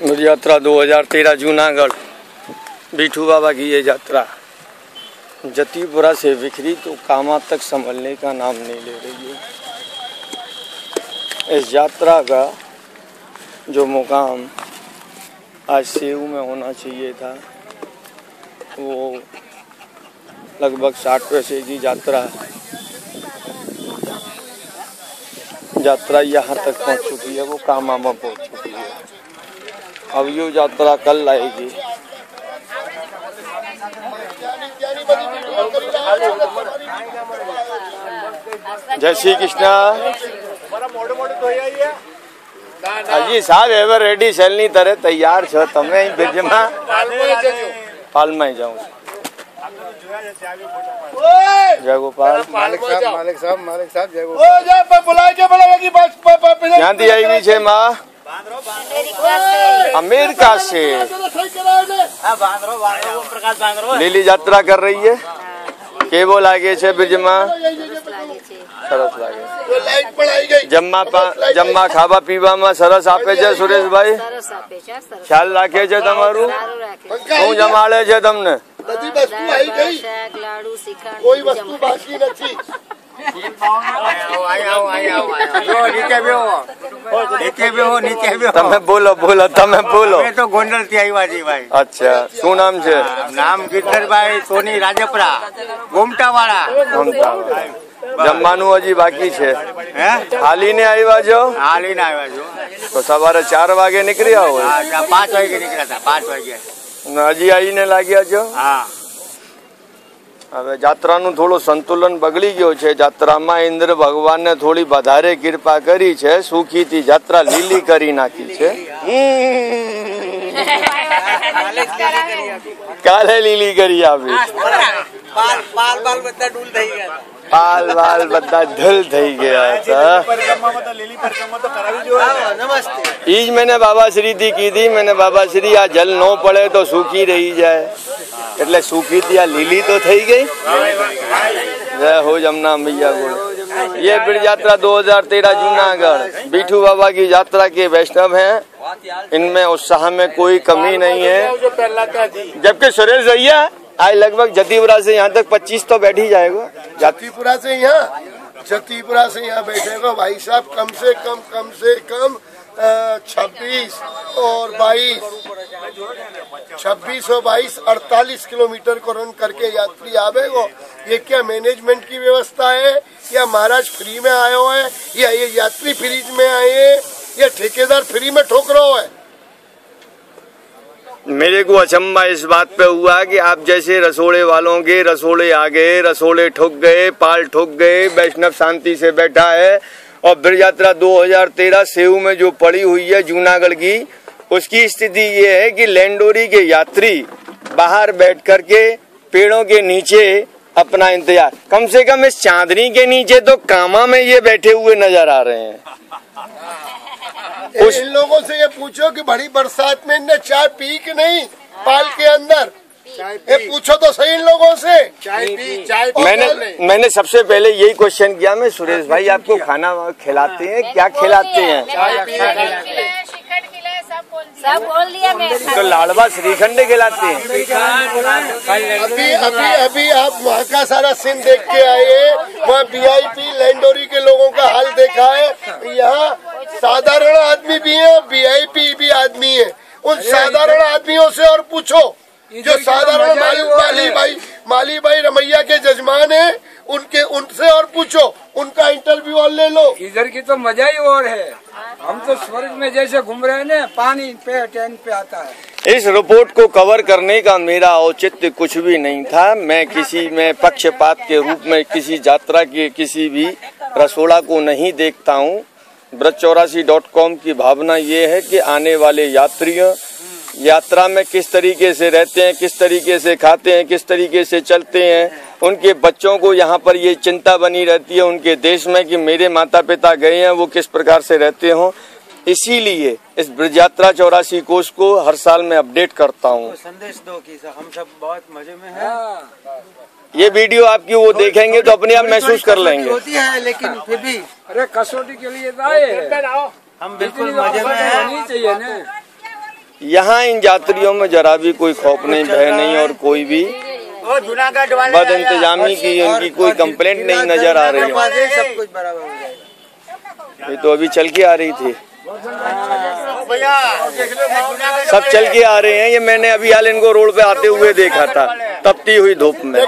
मेरी यात्रा 2013 जूनागढ़, बीठू बाबा की ये यात्रा। जतीपुरा से बिखरी तो कामा तक संभलने का नाम नहीं ले रही है। इस यात्रा का जो मुकाम आज सेऊ में होना चाहिए था, वो लगभग साठ पैसे की यात्रा यात्रा यहाँ तक पहुँच चुकी है, वो कामा में पहुँच चुकी है। अब ये यात्रा कल आएगी જય શ્રી કૃષ્ણ હજી સાહેબ એવર રેડી સેલની તરે તૈયાર છો તમે અહીં બ્રિજમાં પાલમાં જાઉં છું જય ગોપાલ માલિક સાહેબ માલિક સાહેબ માલિક સાહેબ જય ગો ક્યાંથી આવી છે માં अमेरिका से લીલી યાત્રા કર રહી है કેવો લાગે છે બ્રિજમાં સરસ લાગે જમવા પા- જમવા ખાવા પીવામાં સરસ આપે છે સુરેશભાઈ સરસ આપે છે સરસ ખ્યાલ રાખે છે તમારું સારું રાખે શું જમાડે છે તમને બધી વસ્તુ આવી ગઈ શાક લાડુ શ્રીખંડ કોઈ બધું વસ્તુ જમાડે. બાકી નથી તમે બોલો બોલો તમે બોલો. તો ગોંડલથી આવ્યા છીએ ભાઈ. અચ્છા શું નામ છે? નામ ગિરધરભાઈ સોની રાજપરા ગોમટા વાળા જમવાનું હજી બાકી છે. હે? હાલીને આવ્યા છો? હાલીને આવ્યા છો. તો સવારે ચાર વાગે નીકળ્યા હોય? પાંચ વાગે નીકળ્યા હતા પાંચ વાગે હજી આવીને લાગ્યા છો? હા. હવે જાત્રાનું થોડું સંતુલન બગડી ગયું છે. જાત્રામાં ઇન્દ્ર ભગવાનને થોડી વધારે કૃપા કરી છે. સુખીથી જાત્રા લીલી કરી નાખી છે. કાલે લીલી કરી આપી પાલ બાલ બધા ઢલ થઈ ગયા હતા. ઈ મેને બાબાશ્રી થી કીધી, મેને બાબાશ્રી આ જલ ન પડે તો સુખી રહી જાય. એટલે સૂકી થી આ લીલી તો થઈ ગઈ जय हो जमुना मैया गुण ये ब्रज यात्रा 2013 जूनागढ़ बीठू बाबा की यात्रा के वैष्णव हैं इनमें उत्साह में कोई कमी नहीं है जबकि सुरेश भैया आज लगभग जतीपुरा से यहाँ तक 25 तो बैठ ही जाएगा यात्रा जतीपुरा से यहाँ जतीपुरा से यहाँ बैठेगा भाई साहब कम से कम कम से कम छब्बीस और बाईस। छब्बीस और बाईस, अड़तालीस किलोमीटर को रन करके यात्री आवे आवेगो ये क्या मैनेजमेंट की व्यवस्था है? या महाराज फ्री में आए हुए हैं? या ये यात्री फ्री में आए हैं? या ठेकेदार फ्री में ठोक रहा है? मेरे को अचंबा इस बात पे हुआ कि आप जैसे रसोड़े वालों के रसोड़े आ गए, रसोड़े ठुक गए, पाल ठुक गए, वैष्णव शांति से बैठा है और ब्रज यात्रा 2013 सेऊ में जो पड़ी हुई है जूनागढ़ की, उसकी स्थिति ये है कि लैंडोरी के यात्री बाहर बैठ करके पेड़ों के नीचे अपना इंतज़ार। कम से कम इस चांदनी के नीचे तो कामा में ये बैठे हुए नज़र आ रहे हैं। उस- इन लोगों से ये पूछो कि बड़ी बरसात में इनने चाय पी कि नहीं? पाल के अंदर। ये पूछो तो सही इन लोगों से। चाय पी चाय मैंने मैंने सबसे पहले यही क्वेश्चन किया मैं सुरेश भाई आपको खाना खिलाते हैं क्या खिलाते हैं? सब बोल मैं तो लाड़वा श्रीखंड खिलाते हैं। अभी अभी अभी आप वहाँ का सारा सीन देख के आए वहाँ वीआईपी लैंडोरी के लोगों का हाल देखा है। यहाँ साधारण आदमी भी है वीआईपी भी आदमी है। उन साधारण आदमियों से और पूछो। जो साधारण माली माली भाई माली भाई रमैया के जजमान है उनके उनसे और पूछो उनका इंटरव्यू और ले लो। इधर की तो मज़ा ही और है। हम तो स्वर्ग में जैसे घूम रहे हैं ना पानी पे ट्रेन पे आता है। इस रिपोर्ट को कवर करने का मेरा औचित्य कुछ भी नहीं था। मैं किसी में पक्षपात के रूप में किसी यात्रा के किसी भी रसोड़ा को नहीं देखता हूँ। ब्रज चौरासी डॉट कॉम की भावना ये है कि आने वाले यात्रियों यात्रा में किस तरीके से रहते हैं किस तरीके से खाते हैं किस तरीके से चलते हैं उनके बच्चों को यहाँ पर ये चिंता बनी रहती है उनके देश में कि मेरे माता पिता गए हैं वो किस प्रकार से रहते हों। इसीलिए इस ब्रज यात्रा चौरासी कोष को हर साल मैं अपडेट करता हूँ। संदेश दो कि हम सब बहुत मज़े में हैं। ये वीडियो आपकी वो देखेंगे तो अपने आप महसूस कर लेंगे। होती है लेकिन फिर भी अरे कसौटी के लिए तो आए हैं। हम बिल्कुल तो मज़े में हैं। चाहिए ना। यहाँ इन यात्रियों में जरा भी कोई खौफ नहीं भय नहीं और कोई भी वो जूनागढ़ वाले बद इंतजामी की उनकी कोई कंप्लेंट नहीं नज़र आ रही है। सब कुछ बराबर ये तो अभी चल के आ रही थी। सब चल के आ रहे हैं ये मैंने अभी हाल इनको रोड पे आते हुए देखा था। तपती हुई धूप में।